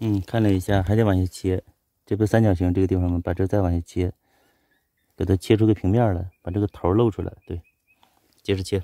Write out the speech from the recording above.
嗯看了一下还得往下切这不三角形这个地方吗？把这再往下切给它切出个平面来把这个头露出来对接着切。